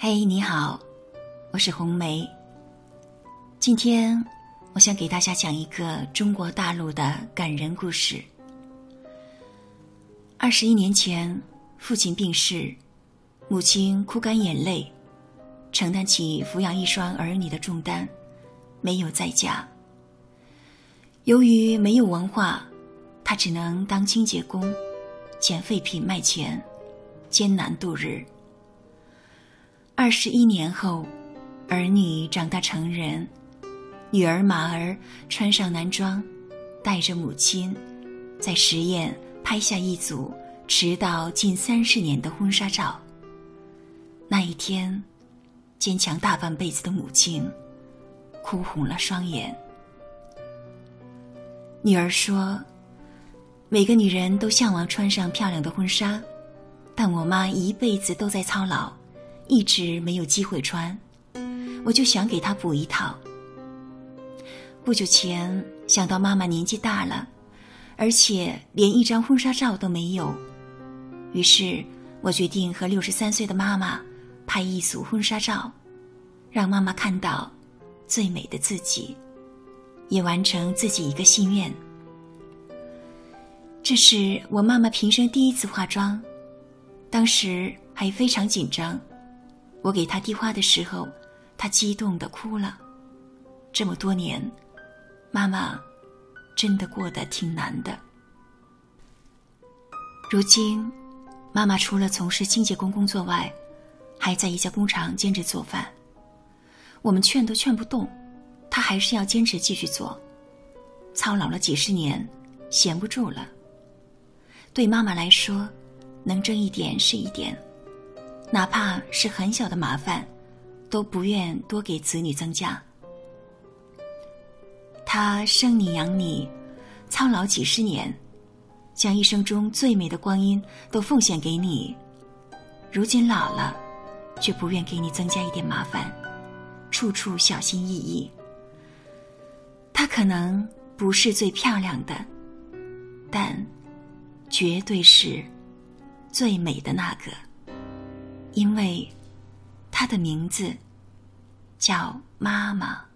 嘿，你好，我是红梅。今天我想给大家讲一个中国大陆的感人故事。二十一年前，父亲病逝，母亲哭干眼泪，承担起抚养一双儿女的重担，没有再嫁。由于没有文化，他只能当清洁工，捡废品卖钱，艰难度日。二十一年后，儿女长大成人，女儿马儿穿上男装，带着母亲，在实验拍下一组迟到近三十年的婚纱照。那一天，坚强大半辈子的母亲哭红了双眼。女儿说：“每个女人都向往穿上漂亮的婚纱，但我妈一辈子都在操劳。”一直没有机会穿，我就想给她补一套。不久前想到妈妈年纪大了，而且连一张婚纱照都没有，于是我决定和六十三岁的妈妈拍一组婚纱照，让妈妈看到最美的自己，也完成自己一个心愿。这是我妈妈平生第一次化妆，当时还非常紧张。我给他递花的时候，他激动的哭了。这么多年，妈妈真的过得挺难的。如今，妈妈除了从事清洁工工作外，还在一家工厂兼职做饭。我们劝都劝不动，她还是要坚持继续做。操劳了几十年，闲不住了。对妈妈来说，能挣一点是一点。哪怕是很小的麻烦，都不愿多给子女增加。他生你养你，操劳几十年，将一生中最美的光阴都奉献给你，如今老了，却不愿给你增加一点麻烦，处处小心翼翼。她可能不是最漂亮的，但绝对是最美的那个。因为，他的名字叫妈妈。